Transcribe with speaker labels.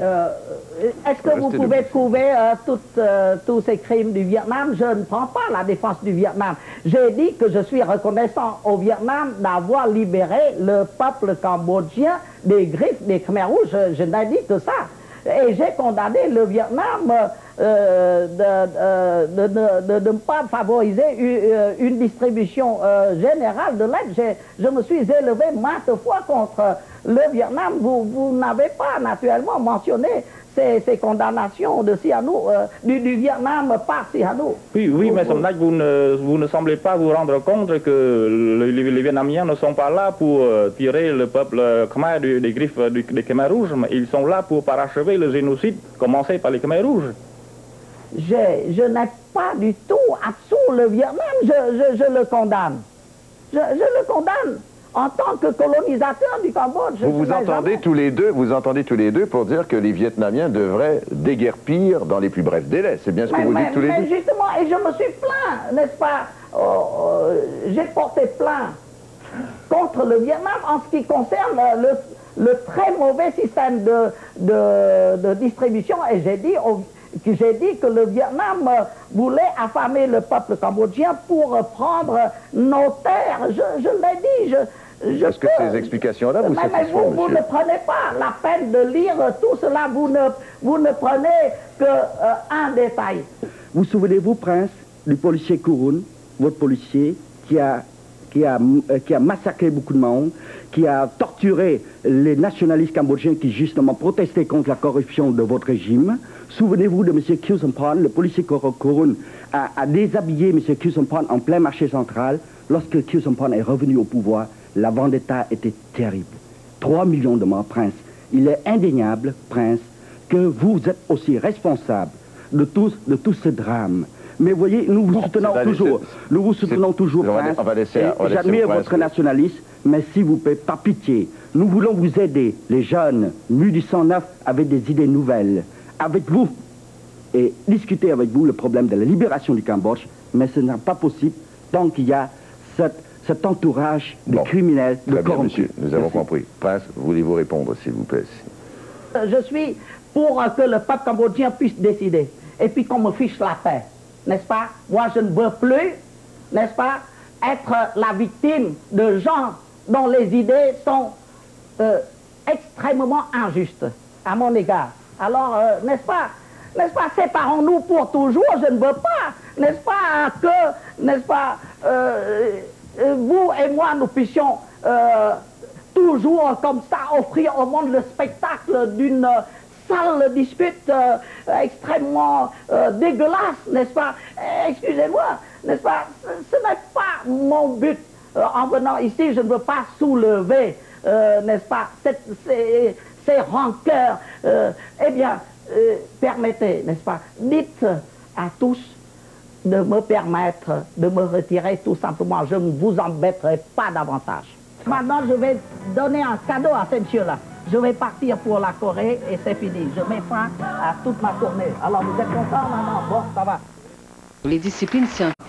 Speaker 1: Euh, Est-ce que vous pouvez trouver euh, euh, tous ces crimes du Vietnam? Je ne prends pas la défense du Vietnam. J'ai dit que je suis reconnaissant au Vietnam d'avoir libéré le peuple cambodgien des griffes des Khmer rouges. Je, je n'ai dit que ça. Et j'ai condamné le Vietnam euh, de, ne pas favoriser une, euh, une distribution euh, générale de l'aide. Je me suis élevé maintes fois contre le Vietnam. Vous, vous n'avez pas naturellement mentionné ces, condamnations de Sihanouk, du, Vietnam par Sihanouk.
Speaker 2: Oui, oui, mais
Speaker 1: Vous-
Speaker 2: ne, vous ne semblez pas vous rendre compte que le- les, Vietnamiens ne sont pas là pour tirer le peuple khmer des griffes du- des Khmer rouges, mais ils sont là pour parachever le génocide commencé par les Khmer rouges.
Speaker 1: J'ai- je n'ai pas du tout absous le Vietnam, je, je- je le condamne. Je, je le condamne en tant que colonisateur du Cambodge.
Speaker 3: Vous vous
Speaker 1: Je
Speaker 3: entendez
Speaker 1: jamais-
Speaker 3: tous les deux, vous entendez tous les deux pour dire que les Vietnamiens devraient déguerpir dans les plus brefs délais. C'est bien ce que
Speaker 1: Mais,
Speaker 3: vous
Speaker 1: mais-
Speaker 3: dites tous les
Speaker 1: mais
Speaker 3: deux.
Speaker 1: justement, et je me suis plaint, n'est-ce pas? Euh, euh, J'ai porté plainte contre le Vietnam en ce qui concerne euh, le, le très mauvais système de, de- de distribution et j'ai dit, j'ai dit que le Vietnam euh, voulait affamer le peuple cambodgien pour euh, prendre nos terres. Je, je l'ai dit. Je, je
Speaker 3: Est-ce que ces explications-là vous
Speaker 1: mais, mais
Speaker 3: satisfont,
Speaker 1: vous, vous
Speaker 3: monsieur
Speaker 1: ne prenez pas la peine de lire tout cela. Vous ne, vous ne prenez que euh, un détail.
Speaker 4: Vous souvenez-vous, Prince, du policier Kouroun, votre policier, qui a, qui, a, euh, qui a massacré beaucoup de monde, qui a torturé les nationalistes cambodgiens qui justement protestaient contre la corruption de votre régime. Souvenez-vous de M. Khieu Samphan, le policier Kouroun a, a déshabillé M. Khieu Samphan en plein marché central. Lorsque Khieu Samphan est revenu au pouvoir, la vendetta était terrible. 3 millions de morts, Prince. Il est indéniable, Prince, que vous êtes aussi responsable de tout, de tout ce drame. Mais voyez, nous vous
Speaker 3: Bon,
Speaker 4: soutenons toujours. Nous vous soutenons toujours, J'admire votre nationalisme, mais s'il vous plaît, par pitié, nous voulons vous aider, les jeunes, mus du 109, avec des idées nouvelles, avec vous, et discuter avec vous le problème de la libération du Cambodge, mais ce n'est pas possible tant qu'il y a cette- cet entourage de
Speaker 3: Bon.
Speaker 4: criminels, de
Speaker 3: Très bien,
Speaker 4: corrompus.
Speaker 3: monsieur, nous avons
Speaker 4: Merci.
Speaker 3: compris. Prince, voulez-vous répondre, s'il vous plaît?
Speaker 1: Euh, Je suis pour que le peuple cambodgien puisse décider. Et puis qu'on me fiche la paix. N'est-ce pas Moi, je ne veux plus, n'est-ce pas, être la victime de gens dont les idées sont euh, extrêmement injustes à mon égard. Alors, euh, n'est-ce pas n'est-ce pas, séparons-nous pour toujours, je ne veux pas, n'est-ce pas, que, n'est-ce pas, euh, vous et moi, nous puissions toujours comme ça offrir au monde le spectacle d'une sale dispute euh, extrêmement euh, dégueulasse, n'est-ce pas? Excusez-moi, n'est-ce pas? Ce, n'est pas mon but euh, en venant ici, je ne veux pas soulever, n'est-ce pas, ces, ces rancœurs. Eh bien, permettez, n'est-ce pas, dites à tous de me permettre de me retirer tout simplement. Je ne vous embêterai pas davantage. Maintenant, je vais donner un cadeau à ces messieurs-là. Je vais partir pour la Corée et c'est fini. Je mets fin à toute ma tournée. Alors, vous êtes contents maintenant Bon, ça va.
Speaker 5: Les disciplines scientifiques